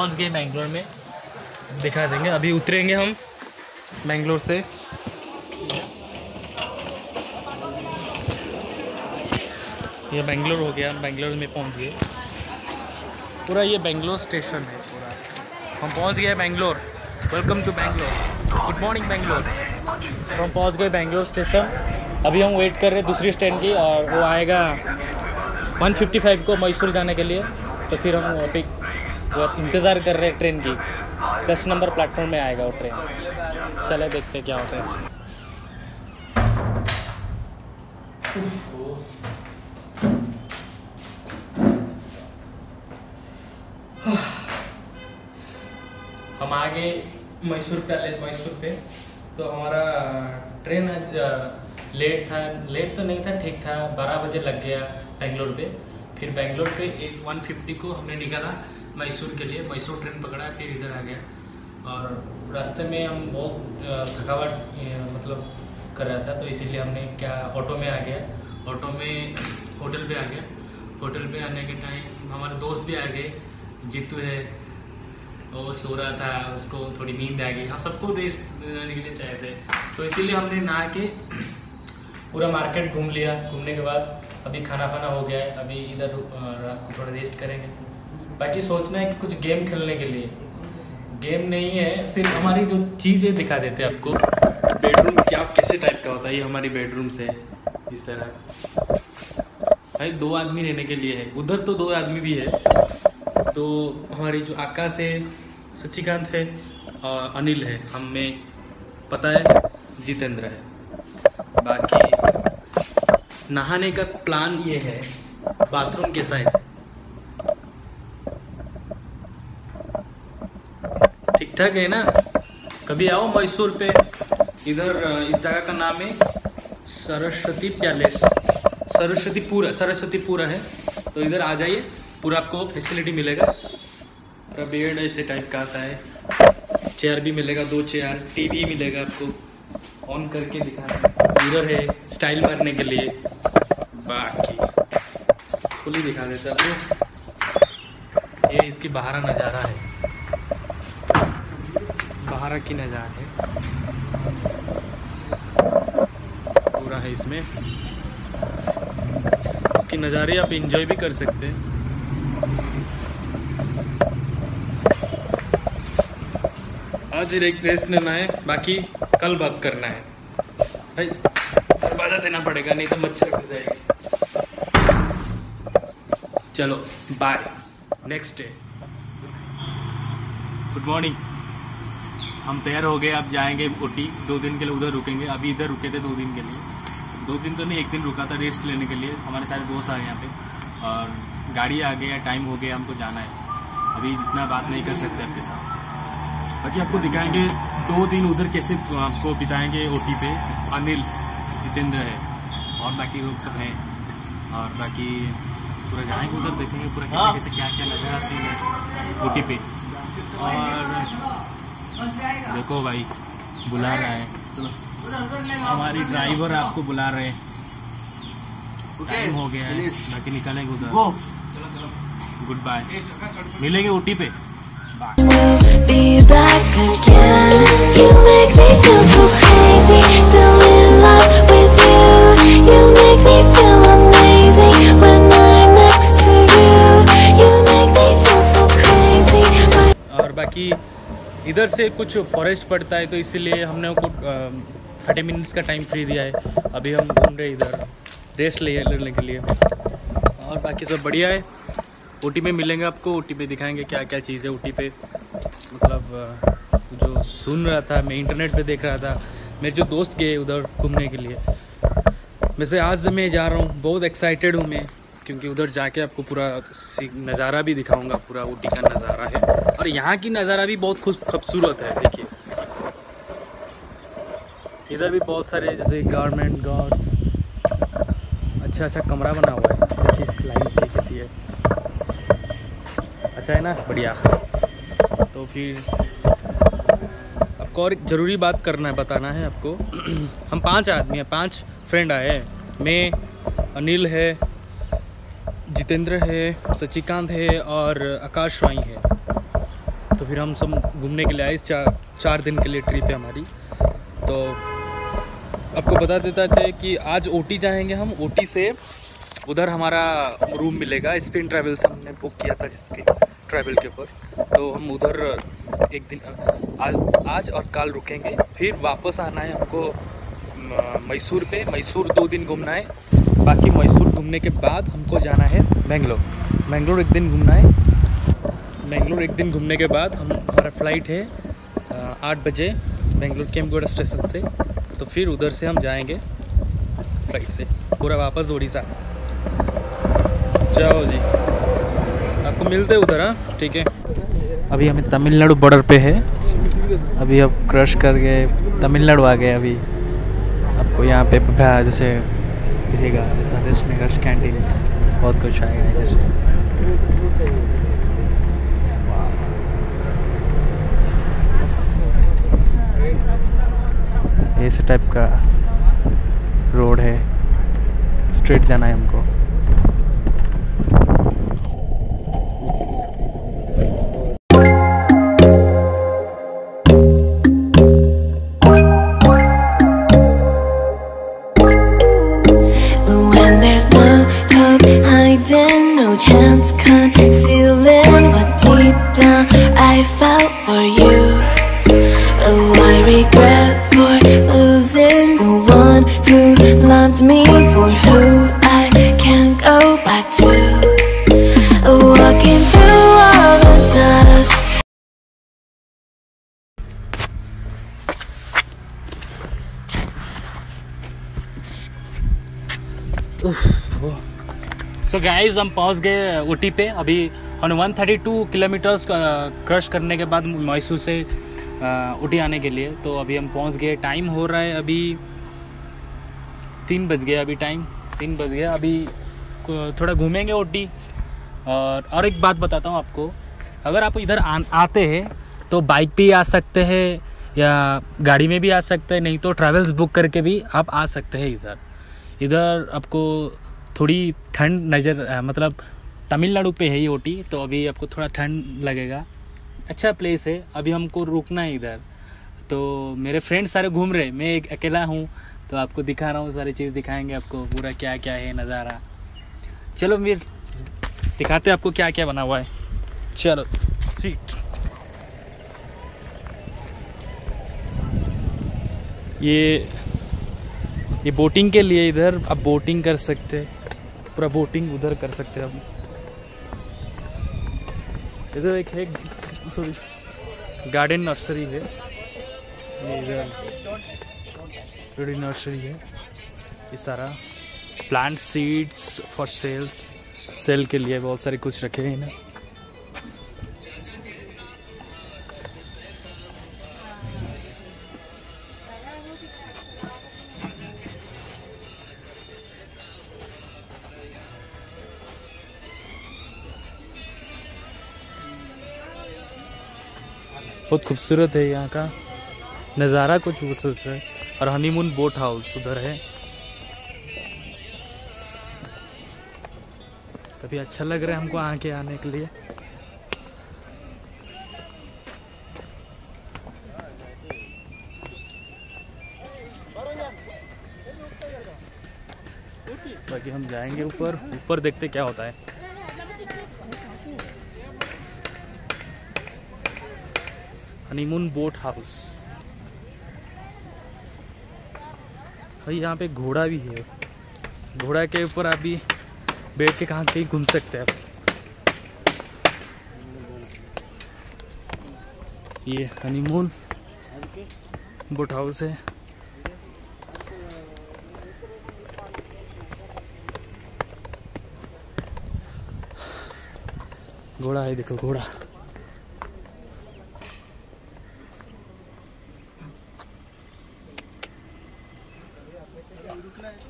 पहुँच गए बेंगलोर में। दिखा देंगे। अभी उतरेंगे हम बेंगलोर से। ये बेंगलोर हो गया। बेंगलोर में पहुँच गए। पूरा ये बेंगलोर स्टेशन है पूरा। हम पहुँच गए Bangalore welcome to Bangalore good morning Bangalore हम पहुँच गए बेंगलोर स्टेशन अभी हम वेट कर रहे हैं दूसरी स्टैंड की और वो आएगा 155 को मैसूर जाने के लिए। तो फिर हम अभी वो इंतज़ार कर रहे हैं ट्रेन की। दस नंबर प्लेटफॉर्म में आएगा वो ट्रेन। चले देखते क्या होता है। हम आ गए मैसूर पहले मैसूर पे। तो हमारा ट्रेन आज लेट था। लेट तो नहीं था, ठीक था। बारह बजे लग गया बेंगलोर पे। फिर बेंगलोर पे एक वन फिफ्टी को हमने निकाला मैसूर के लिए। मैसूर ट्रेन पकड़ा, फिर इधर आ गया। और रास्ते में हम बहुत थकावट मतलब कर रहा था तो इसीलिए हमने क्या, ऑटो में आ गया। ऑटो में, होटल पे आ गया। होटल पे आने के टाइम हमारे दोस्त भी आ गए, जीतू है, वो सो रहा था, उसको थोड़ी नींद आ गई। हम सबको रेस्ट लेने के लिए चाहे थे तो इसीलिए हमने नहा के पूरा मार्केट घूम लिया। घूमने के बाद अभी खाना खाना हो गया है, अभी इधर रात को थोड़ा रेस्ट करेंगे। बाकी सोचना है कि कुछ गेम खेलने के लिए। गेम नहीं है, फिर हमारी जो चीज़ें दिखा देते हैं आपको। बेडरूम क्या, कैसे टाइप का होता है ये हमारी बेडरूम से? इस तरह। भाई, दो आदमी रहने के लिए है। उधर तो दो आदमी भी है। तो हमारी जो आकाश है सचिकांत है और अनिल है। हमें पता है, जितेंद्र है। बाकी नहाने का प्लान ये है, बाथरूम के साइड। ठीक ठाक है ना? कभी आओ मैसूर पे। इधर इस जगह का नाम है सरस्वती पैलेस। सरस्वती पूरा सरस्वती पूरा है। तो इधर आ जाइए, पूरा आपको फैसिलिटी मिलेगा। पूरा बेड ऐसे टाइप का आता है। चेयर भी मिलेगा, दो चेयर टीवी मिलेगा आपको। ऑन करके दिखा मिरर है। स्टाइल मारने के लिए। बाकी। खुली दिखा देता आपको। ये इसकी बाहर नज़ारा है। बाहर की नज़ारा है। पूरा है इसमें। इसकी नज़ारे आप इंजॉय भी कर सकते हैं। आज एक रेस्ट लेना है, बाकी कल बात करना है। भाई दरवाज़ा देना पड़ेगा, नहीं तो मच्छर घुस जाएगा। चलो bye next day good morning हम तैयार हो गए अब जाएँगे ऊटी दो दिन के लिए उधर रुकेंगे। अभी इधर रुके थे दो दिन के लिए। दो दिन तो नहीं, एक दिन रुका था रेस्ट लेने के लिए। हमारे सारे दोस्त आए यहाँ पे। और गाड़ी आ गया टाइम हो गया, हमको जाना है। अभी इतना बात नहीं कर सकते आपके साथ। बाकी आपको दिखाएँगे दो दिन उधर कैसे आपको बिताएँगे ओटी पे। अनिल, जितेंद्र है। और बाकी लोग सब हैं। और बाकी पूरा जाएँगे उधर देखेंगे पूरा कैसे कैसे क्या क्या नज़ारा सीन है ओटी पे और देखो भाई बुला रहा है। चलो। हमारी ड्राइवर आपको बुला रहे हैं। टाइम हो गया है। बाकी निकलेंगे उधर। गुड बाय मिलेंगे ऊटी पे Be back again. You make me feel so crazy. Still इधर से कुछ फॉरेस्ट पड़ता है तो इसीलिए हमने उनको थर्टी मिनट्स का टाइम फ्री दिया है। अभी हम घूम रहे इधर। रेस्ट ले, लेने के लिए। और बाकी सब बढ़िया है। ऊटी में मिलेंगे आपको। ऊटी पे दिखाएँगे क्या क्या चीज़ है ऊटी पे। मतलब जो सुन रहा था, मैं इंटरनेट पे देख रहा था। मेरे जो दोस्त गए उधर घूमने के लिए। वैसे आज मैं जा रहा हूँ। बहुत एक्साइटेड हूँ मैं, क्योंकि उधर जाके आपको पूरा नज़ारा भी दिखाऊँगा। पूरा ऊटी का नज़ारा है। और यहाँ की नज़ारा भी बहुत खूब खूबसूरत है, देखिए। इधर भी बहुत सारे जैसे गारमेंट गार्ड्स अच्छा अच्छा कमरा बना हुआ है। देखिए इसकी लाइन पे कैसी है। अच्छा है ना? बढ़िया। तो फिर आपको और ज़रूरी बात करना है, बताना है आपको। हम पाँच आदमी हैं, पाँच फ्रेंड आए हैं। मैं, अनिल है, जितेंद्र है, सचिकांत है और आकाश है। फिर हम सब घूमने के लिए आए, इस चार चार दिन के लिए ट्रिप है हमारी। तो आपको बता देता थे कि आज ओटी जाएँगे हम। ओटी से उधर हमारा रूम मिलेगा स्पिन ट्रैवल्स हमने बुक किया था जिसके ट्रैवल के ऊपर। तो हम उधर एक दिन, आज आज और कल रुकेंगे। फिर वापस आना है हमको मैसूर पे। मैसूर दो दिन घूमना है। बाकी मैसूर घूमने के बाद हमको जाना है बेंगलोर। बेंगलोर एक दिन घूमना है। बेंगलोर एक दिन घूमने के बाद हम, हमारा फ़्लाइट है आठ बजे बेंगलोर केमगोड़ा स्टेशन से। तो फिर उधर से हम जाएँगे फ़्लाइट से। पूरा वापस उड़ीसा जाओ जी। आपको मिलते उधर हाँ? ठीक है। अभी हमें तमिलनाडु बॉर्डर पे है। अभी अब क्रश कर गए, तमिलनाडु आ गए अभी। आपको यहाँ पे जैसे दिखेगा जैसा कैंटीन्स बहुत कुछ आएगा इधर से ऐसे टाइप का रोड है स्ट्रेट जाना है हमको I felt for you. Oh, I regret guys हम पहुँच गए ऊटी पे। अभी हमने 132 किलोमीटर्स क्रश करने के बाद मैसूर से अ, ऊटी आने के लिए। तो अभी हम पहुँच गए। टाइम हो रहा है अभी तीन बज गए अभी टाइम तीन बज गया। अभी थोड़ा घूमेंगे ऊटी। और और एक बात बताता हूँ आपको। अगर आप इधर आ, आते हैं तो बाइक पे आ सकते हैं या गाड़ी में भी आ सकते हैं नहीं तो ट्रैवल्स बुक करके भी आप आ सकते हैं इधर। इधर आपको थोड़ी ठंड नज़र मतलब तमिलनाडु पे है ये ओटी तो अभी आपको थोड़ा ठंड लगेगा। अच्छा प्लेस है, अभी हमको रुकना है इधर। तो मेरे फ्रेंड्स सारे घूम रहे मैं एक अकेला हूँ तो आपको दिखा रहा हूँ, सारी चीज़ दिखाएँगे आपको, पूरा क्या क्या है, नज़ारा। चलो फिर दिखाते हैं आपको क्या क्या बना हुआ है। चलो स्ट्रीट ये ये बोटिंग के लिए इधर आप बोटिंग कर सकते पूरा बोटिंग उधर कर सकते हैं अब इधर एक है सॉरी गार्डन नर्सरी है। ये इधर नर्सरी है। ये सारा plant seeds for sales sale के लिए बहुत सारे कुछ रखे हैं इन्हें। बहुत खूबसूरत है यहाँ का नज़ारा कुछ खूबसूरत है। और हनीमून बोट हाउस उधर है। कभी अच्छा लग रहा है हमको आके आने के लिए? बाकी हम जाएँगे ऊपर। ऊपर देखते क्या होता है। Honeymoon boat house. भाई, यहाँ पे घोड़ा भी है। घोड़ा के ऊपर आप भी बैठ के कहाँ कहीं घूम सकते हैं ये हनीमून बोट हाउस है। घोड़ा है, देखो घोड़ा।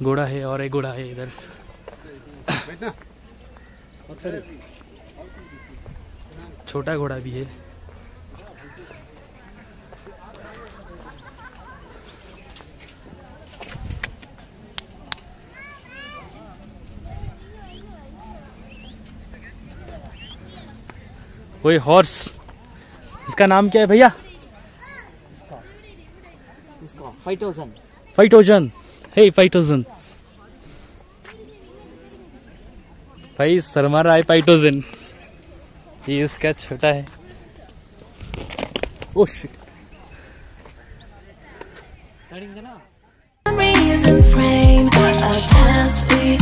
घोड़ा है और एक घोड़ा है इधर। छोटा घोड़ा भी है। वही हॉर्स इसका नाम क्या है भैया? इसका फाइटोजन फाइटोजन हे फाइव भाई शर्मा रहा है थाउज़ेंड ये इसका छोटा है। ओ शिट लड़ेंगे ना Memories in frame, a past we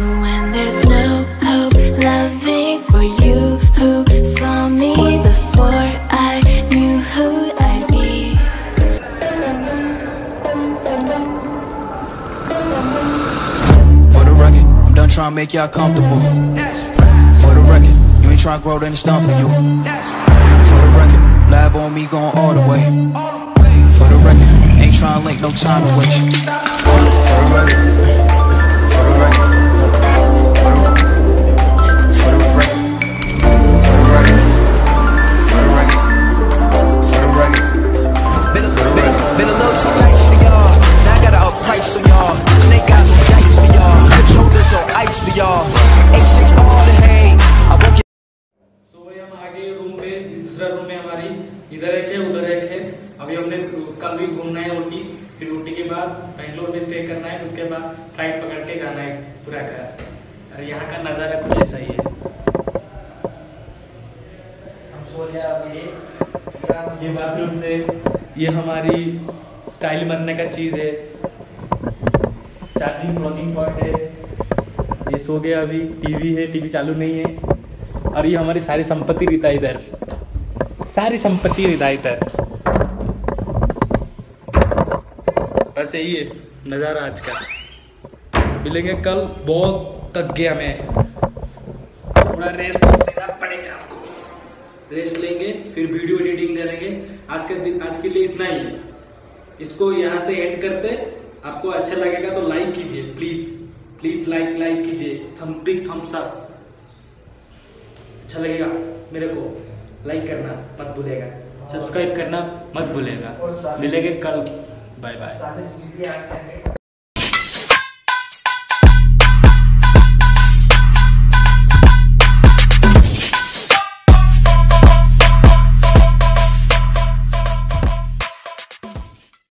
When there's no hope loving for you who saw me before I knew who I'd be. For the record, I'm done trying to make y'all comfortable. For the record, you ain't trying to grow, then it's done for you. For the record, lab on me going all the way. For the record, ain't trying to link, no time to waste. For the record, for the record, ice for y'all. A6 all the hate. I won't get. so, हम आगे room पे दूसरा room में हमारी। इधर एक है उधर एक है। अभी हमने कल भी घूमना है ऊटी फिर ऊटी के बाद बेंगलोर में स्टे करना है। उसके बाद फ़्लाइट पकड़ के जाना है पूरा घर। और यहाँ का नज़ारा कुछ ऐसा ही है। हम सो ये। बाथरूम से। ये हमारी स्टाइल बनने का चीज़ है। चार्जिंग ब्लॉकिंग पॉइंट है। सो गया अभी। टीवी है टीवी चालू नहीं है। और ये हमारी सारी संपत्ति रिता इधर सारी संपत्ति रहता है इधर बस यही है नज़ारा आज का। मिलेंगे कल, बहुत तक गया मैं। थोड़ा रेस्ट लेना पड़ेगा आपको। रेस्ट लेंगे, फिर वीडियो एडिटिंग करेंगे। आज के दिन, आज के लिए इतना ही। इसको यहाँ से एंड करते। आपको अच्छा लगेगा तो लाइक कीजिए प्लीज़ प्लीज़ लाइक लाइक कीजिए। थम बिग थम्स अप अच्छा लगेगा मेरे को। लाइक करना मत भूलेगा सब्सक्राइब करना मत भूलेगा मिलेंगे कल। Bye bye